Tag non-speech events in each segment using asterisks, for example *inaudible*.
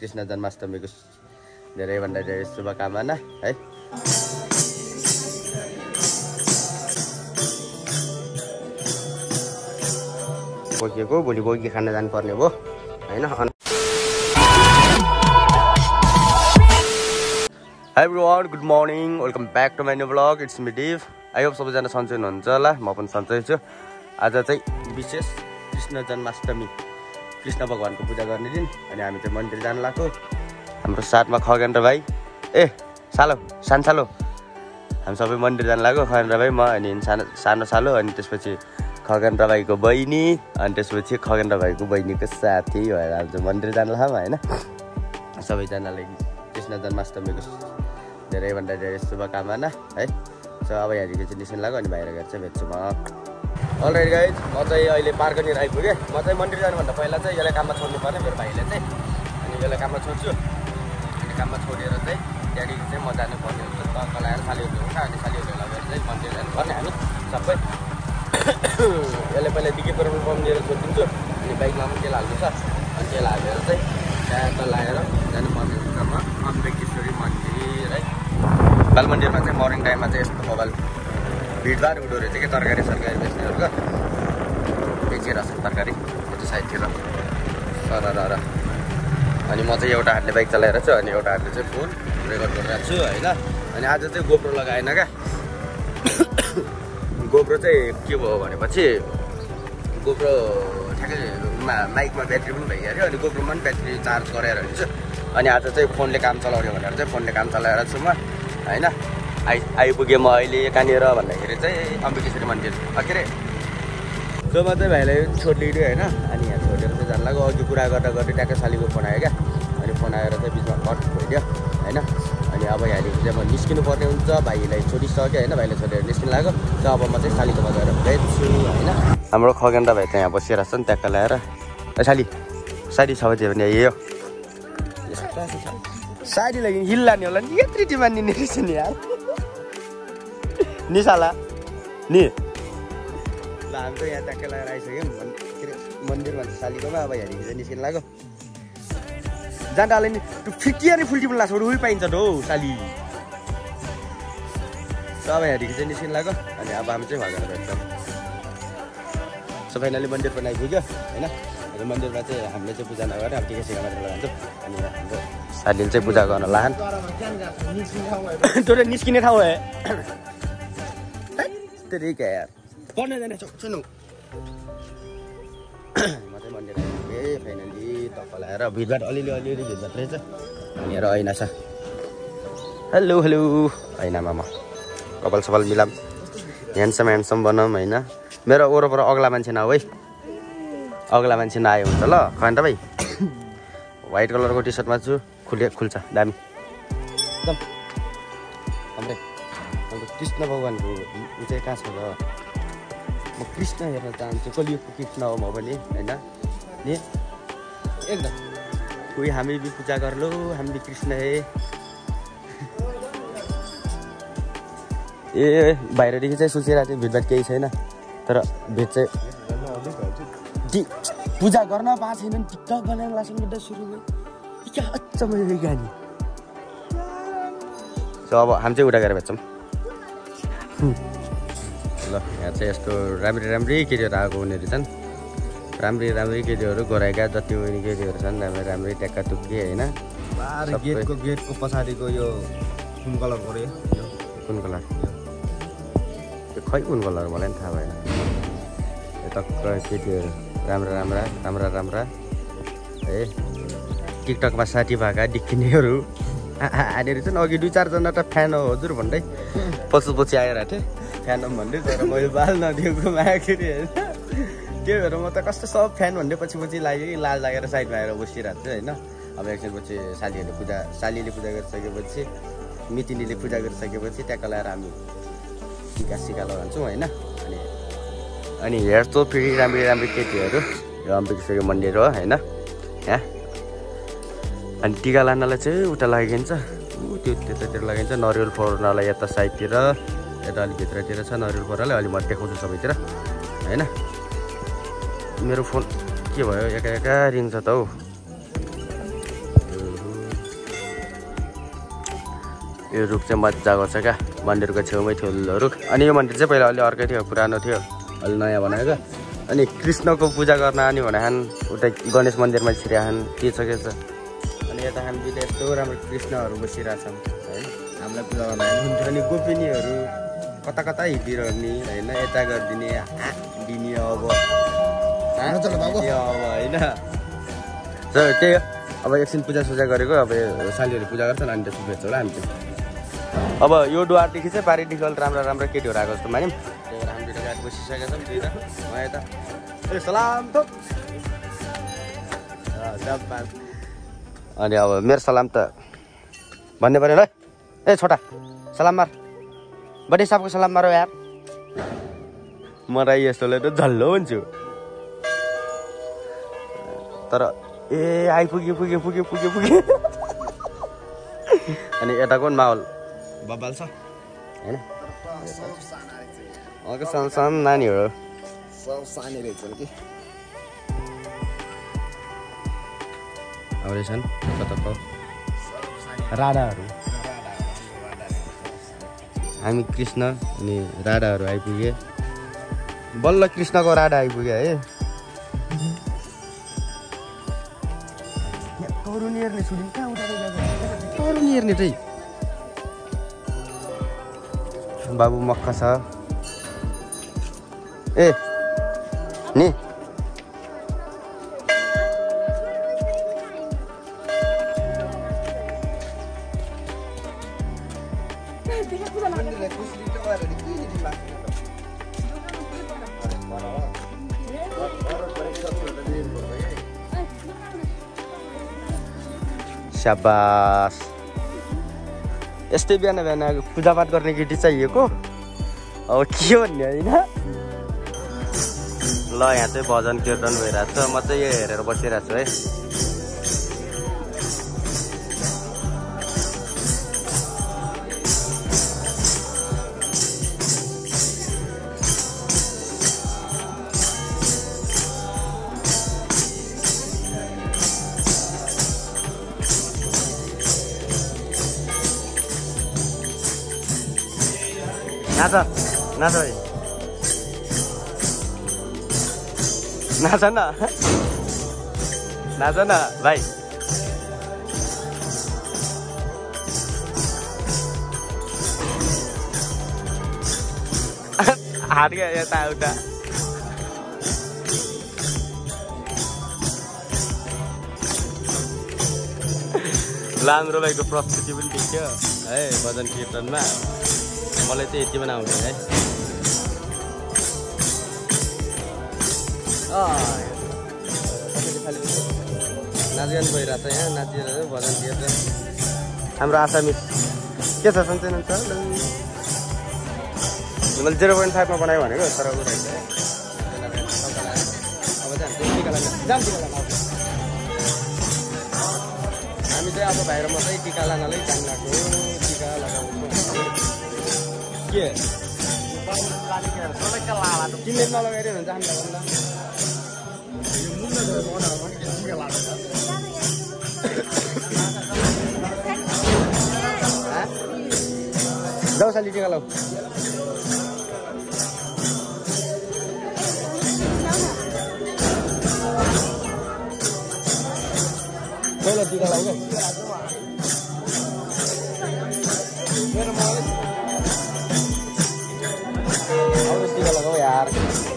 कृष्ण जन्माष्टमीको धेरैभन्दा धेरै शुभकामना है? बोकिएको भोलि बोकी खान जानुपर्ने भयो होइन? Hi one good morning welcome back to my new vlog it's me Div I hope सबैजना सन्चै हुनुहुन्छ होला म पनि सन्चै छु। आज चाहिँ विशेष कृष्ण जन्माष्टमी। कृष्ण भगवान्को पूजा गर्ने दिन अनि हामी चाहिँ मन्दिर जानु लाग्यो हाम्रो साथमा खगेन्द्र भाइ। ए सालो सानो हामी सबै मन्दिर जानु लाग्यो खगेन्द्र भाइ म अनि सानो सानो सालो अनि त्यसपछि खगेन्द्र भाइको बहिनी अनि त्यसपछि खगेन्द्र भाइको बहिनीको साथी भएर हामी चाहिँ मन्दिर जानु लाग्यौँ होइन? सबैजनालाई कृष्ण जन्माष्टमीको धेरैभन्दा धेरै शुभकामना है? सो अब यहाँदेखि चाहिँ निस्किनु लाग्यो अनि बाहिर गएर चाहिँ भेट्छु म। अलरेडी गाइज म चाहिँ अहिले पार्कनिर आइपुगेँ। म चाहिँ मन्दिर जानुभन्दा पहिला चाहिँ यसलाई काममा छोड्नु पर्ने मेरो भाइले चाहिँ। अनि यसलाई काममा छोड्छु। अनि काममा छोडेर चाहिँ त्यहाँदेखि चाहिँ म जानुपर्ने हुन्छ। तल लगाएर सालीहरू हुन्छ अनि सालीहरू लगेर चाहिँ मन्दिर जानुपर्ने हामी सबै। *coughs* यसलाई पहिला डिके पेट्रोल पम्प लिएर छोडिदिन्छु। अनि बाइकमा पनि तेल हाल्नु छ अनि तेल हालेर चाहिँ त्यहाँ तल लगाएर जानुपर्ने हुन्छ। म अम्बेकेश्वरी मन्दिर है। बाल मन्दिरमा चाहिँ मर्निङ टाइममा चाहिँ यस्तो मोबाइल भिडभाड हुँदो रहेछ कि तरकारी सरकारी बेच्नेहरूको बेचिरहेको छ तरकारी त्यो साइडतिर सर र अनि म चाहिँ एउटा हातले बाइक चलाएर छु अनि एउटा हातले चाहिँ फोन रेकर्ड गरिरहेको छु होइन अनि आज चाहिँ गोप्रो लगाएन क्या गोप्रो चाहिँ के भयो भनेपछि गोप्रो ठ्याक्कै माइकमा ब्याट्री पनि भइहाल्यो अनि गोप्रोमा पनि ब्याट्री चार्ज गराएर हिँड्छु अनि आज चाहिँ फोनले काम चलाउने भनेर चाहिँ फोनले काम चलाएर छु म होइन आइ आइपुगेँ म अहिले कहाँनिर भन्दाखेरि चाहिँ अम्बिकेश्वरी मन्दिर। के अरे सो म चाहिँ भाइलाई छोडिदियो होइन अनि यहाँ छोडेर चाहिँ जानु लाग्यो अघि कुरा गर्दा गर्दै ट्याक्कै सालीको फोन आयो क्या। अनि फोन आएर चाहिँ बिचमा कट भइदियो होइन? अनि अब यहाँदेखि चाहिँ म निस्किनु पर्ने हुन्छ। भाइलाई छोडिसक्यो होइन? भाइलाई छोडेर निस्किनु लाग्यो। र अब म चाहिँ सालीकोमा गएर भेट्छु होइन? हाम्रो खगेन्द्र भाइ चाहिँ यहाँ बसिरहेको छ नि ट्याक्क ल्याएर ए साली साडी छ भने यो साडी लागि हिल लाने होला नि। यत्रो टिमा निने रहेछ नि यार। निसाला। नि। ल हामी चाहिँ यहाँ ट्याक्कै लगाएर आइसक्यौँ के अरे मन्दिरमा सालीकोमा अब यहाँदेखि चाहिँ निस्किनु लाग्यो। जाँदाले नि। त्यो फिटिया नि फुल्टी पनि लाग्छ उही पाइन्छ त हौ साली अब यहाँदेखि चाहिँ निस्किनु लाग्यो। अनि अब हामी चाहिँ भगेर भेट्छौँ सो फाइनली मन्दिर पनि आइपुग्यो होइन? अनि मन्दिरमा चाहिँ हामीले चाहिँ पूजा नगरेर अब टिका सिका मात्र लगाउँछौँ। अनि हाम्रो सालीले चाहिँ पूजा गर्न लाहान। त्यो निस्किने ठाउँ है *laughs* तरिका यार पढ्न जाने सुनौ म चाहिँ मन्दिर आइपुगेँ फाइनली टक्क लगाएर भिडभाड अलिअलि अलिअलि भिडभाड रहेछ अनि हेर ऐना छ हेलो हेलो ऐनामा म कपाल सपाल मिलाम ह्यान्डसम ह्यान्डसम बनाऊँ होइन मेरो वरपर अग्ला मान्छे नहो है अग्ला मान्छे नआयो हुन्छ ल खन्ड भाइ व्हाइट कलरको टी सर्टमा छु खुले खुल्छ दामी एकदम कृष्ण भगवान्को ऊ चाहिँ कहाँ छ र? म कृष्ण हेर्न चाहन्छु कलियुगको कृष्ण हो म पनि होइन? नि? एकदम। कोही हामी भी पूजा कर लो हम कृष्ण है। ए बाहिरदेखि चाहिँ सोचिरहेको थिएँ भिडभाड केही छैन। तर भेट चाहिँ पूजा गर्न पाएको छैन टिकटक बनाएर लाग्छ सुरु क्या अचम्मै अब हामी चाहिँ उता गएर भेट्छौँ ल यहाँ चाहिँ यस्तो राम्री राम्री केटीहरू आएको उनीहरू छन्। राम्री राम्री केटीहरू गोराइका जति उनी केटीहरू छन् राम्री राम्री ट्याक्का टुक्की होइन। गेटको गेटको पछाडिको यो कुन कलरको रे यो कुन कलर? त्यो खै कुन कलर मलाई पनि थाहा भएन। यो टक्क केटीहरू। राम्रा राम्रा राम्रा राम्रा। है टिकटकमा साथी भएका देखिनेहरू। *laughs* हानेहरू चाहिँ अघि दुई चारजना त फ्यान हो हजुर भन्दै पछि पछि आएर थिएँ। फ्यान भन्दै तर मैले बाल नदिएको माखेरि होइन। त्यो भएर म त कस्तो सब फ्यान भन्दै पछि पछि लाग्यो कि लाल लागेर साइडमा आएर बसिरहेको थिएँ होइन। अब एकछिन पछि सालीहरूले पूजा सालीले पूजा गरिसकेपछि मितिनीले पूजा गरिसकेपछि ट्याक्क लगाएर हामी टिका सिका लगाउँछौँ होइन। अनि अनि हेर्छौँ फेरि राम्री राम्री केटीहरू। यो अम्बिकेश्वरी मन्दिर हो होइन। यहाँ। अनि टिका लानलाई चाहिँ उता लागिन्छ। ऊ त्यो त्यतातिर लागिन्छ। नरिवल फोर्नलाई यता साइडतिर यता अलिक भित्रतिर छ नरिवल फोर्नलाई। अलि म देखाउँछु सबैतिर होइन? मेरो फोन के भयो? एका एका रिङ छ त हौ। यो रुख चाहिँ मजाको छ क्या। मन्दिरको छेउमै थियो रुख। अनि यो मन्दिर चाहिँ पहिला अलि अर्कै थियो पुरानो थियो। अलि नयाँ बनाएको अनि कृष्णको पूजा गर्न आने भनेखान उता गणेश मन्दिरमा छिराखान के छ के छ? अनि यता बिता यस्तो राम्रो कृष्णहरू बसिरहेछन् होइन हामीलाई पूजा गर्न आउनुहुन्थ्यो अनि गोपिनीहरू कता कता हिँडिरहने होइन यता गरिदिने दिने अब। अब होइन। त्यही हो अब एकछिन पूजा सुजा गरेको अब सालीहरू पूजा गर्छन् अनि त्यसको भेट्छ होला हामी चाहिँ। अब यो डुवारदेखि चाहिँ पारिदेखि अलिक राम्रो राम्रो केटीहरू आएको जस्तो मान्यौँ त्यही भएर गाडी बसिसकेका छौँ यता ए सलाम थोक। अनि अब मेरो सलाम त भन्ने पऱ्यो ल। ए छोटा सलाम मार। बडी साहबको सलाम मारो यार। मलाई यस्तोले त झल्लो हुन्छु तर ए आइपुग्यो पुग्यो पुग्यो पुग्यो पुग्यो। अनि यताको माहौल? बब्बाल छ। होइन? अर्को सानो सानो नानीहरू सब सानी रहेछन् कि अब रहेछन् कताको राधाहरू हामी कृष्ण अनि राधाहरू आइपुगे। बल्ल कृष्णको राधा आइपुग्यो है। तरुनी हेर्ने सुनि। कहाँ उठाएर तरुनी हेर्ने चाहिँ। बाबु मक्खा छ। ए नि। स्याबास यस्तै बिहान बिहान पूजापाठ गर्ने केटी चाहिएको। अब के भन्ने होइन? ल यहाँ चाहिँ भजन कीर्तन भइरहेको छ। म चाहिँ यो हेरेर बसिरहेको छु है। नाच है नाच न नाच न भाइ हात क्या यता उता लाम्रो भाइको प्रस्तुति पनि देखियो है भजन कीर्तनमा मलाई चाहिँ यति पनि आउँदैन है नाचगान भइरहेको छ यहाँ नाचिरहेको भजन कीर्तन हाम्रो आसामी के छ सन्चै हुन्छ मैले जिरो पोइन्ट फाइभमा बनायो भनेको तर ऊ। अब चाहिँ हामी चाहिँ अब बाहिर मात्रै टिका लगानलाई जान गएको टिका लगाउनु के? लगाउनु जाऊ साली टिका लाउ पहिला टिका लाउ क्या मेरो मलाई आउनुहोस् टिका लगाऊ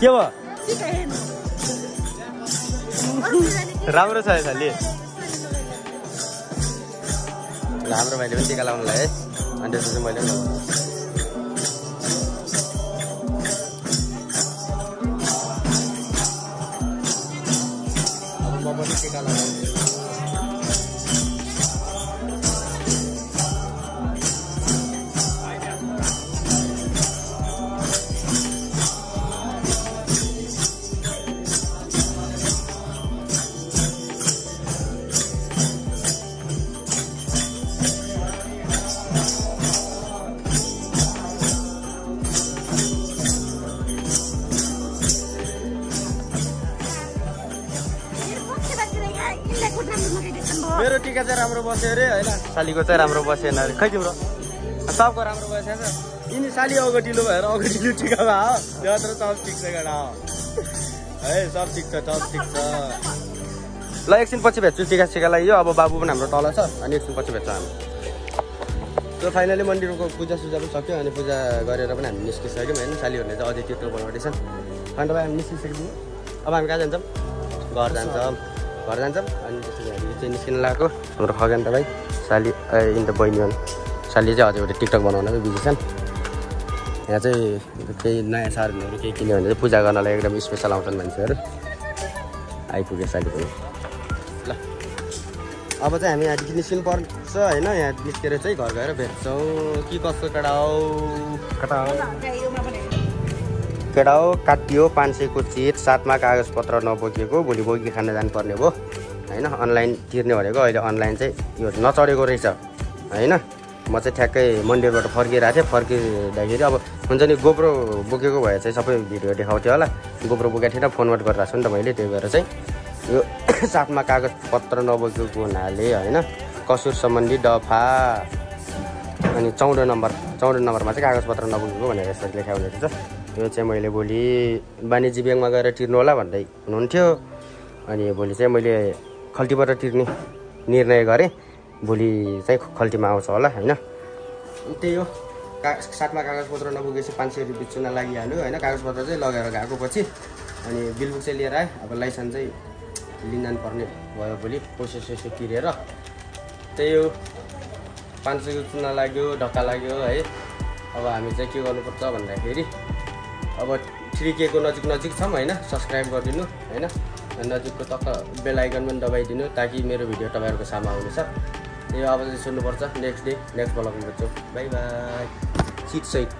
के *laughs* भयो राम्रो छ यसले राम्रो भाइले पनि टिका लाउनुलाई है। अनि त्यसपछि मैले टिका टिका चाहिँ राम्रो बस्यो अरे होइन? सालीको चाहिँ राम्रो बसेन अरे। खै तिम्रो? सबको राम्रो बसेछ यिनी साली अगटिलो भएर अगटिलो टिका भयो त्यत्र सब ठिक छ केटा है? सब ठिक छ सब ठिक छ। ल एकछिन पछि भेट्छु टिका सिका लगाइयो अब बाबु पनि हाम्रो तल छ अनि एकछिन पछि भेट्छ हामी। त्यो फाइनली मन्दिरको पूजा सुजा पनि सक्यो अनि पूजा गरेर पनि हामी निस्किसक्यौँ होइन? सालीहरूले चाहिँ अझै त्यो बनाउँदैछन् अन्त हामी निस्किसक्यौँ अब हामी कहाँ जान्छौँ? घर जान्छौँ। घर जान्छौँ अनि त्यसरी हामी चाहिँ निस्किन लगाएको हाम्रो खगेन त भाइ साली इन त बहिनी साली चाहिँ हजुर एउटा टिकटक बनाउनमै बिजी छन्। यहाँ चाहिँ केही नयाँ साधनहरू केही किन्यो भने चाहिँ पूजा गर्नलाई एकदम स्पेसल आउँछन् मान्छेहरू। आइपुगे साली पनि। ल। अब चाहिँ हामी यहाँदेखि निस्किनु पर्छ होइन? यहाँ निस्केर चाहिँ घर गएर भेट्छौँ। के कस्तो केटा हो केटा हो केटा हो काटियो पाँच सयको चिट साथमा कागजपत्र नबोकेको भोलि बोकी खान जानुपर्ने भयो होइन? अनलाइन तिर्ने भनेको अहिले अनलाइन चाहिँ यो नचढेको रहेछ। होइन? म चाहिँ ठ्याक्कै मन्दिरबाट फर्किरहेको थिएँ। फर्किँदाखेरि अब हुन्छ नि गोप्रो बोकेको भए चाहिँ सबै भिडियो देखाउँथ्यो होला। गोप्रो बोकेको थिएन फोनबाट गरिरहेको छु नि त मैले त्यही भएर चाहिँ यो *coughs* साथमा कागजपत्र नबोकेको हुनाले होइन कसुर सम्बन्धी दफा अनि चौध नम्बर चौध नम्बरमा चाहिँ कागजपत्र नबोकेको भनेर यसरी लेखाएको रहेछ। यो चाहिँ मैले भोलि वाणिज्य ब्याङ्कमा गएर तिर्नु होला भन्दै हुनुहुन्थ्यो। अनि भोलि चाहिँ मैले खल्तीबाट तिर्ने निर्णय गरेँ भोलि चाहिँ खल्तीमा आउँछ होला होइन? त्यही हो। का साथमा कागजपत्र नपुगेपछि पाँच सय रुपियाँ चुना लागिहाल्यो होइन? कागजपत्र चाहिँ लगेर गएको पछि अनि बिलबुक चाहिँ लिएर आएँ। अब लाइसेन्स चाहिँ लिन जानुपर्ने भयो भोलि पैसा सैसा तिरेर त्यही हो। पाँच सयको चुना लाग्यो ढक्का लाग्यो है? अब हामी चाहिँ के गर्नुपर्छ भन्दाखेरि अब थ्री केको नजिक नजिक छौँ होइन? सब्सक्राइब गरिदिनु होइन? नजिकको टक्क बेल आइकन पनि दबाइदिनु। ताकि मेरो भिडियो तपाईँहरूको सामु आउनेछ यो अब चाहिँ सुन्नुपर्छ। नेक्स्ट डे नेक्स्ट ब्लगमा भेट्छौँ बाई बाई सिट सहित